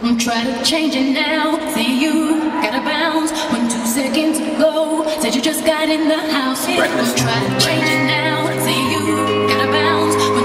I'm trying to change it now. See you, gotta bounce. When two seconds ago, said you just got in the house. I'm trying to change it now. See you, gotta bounce.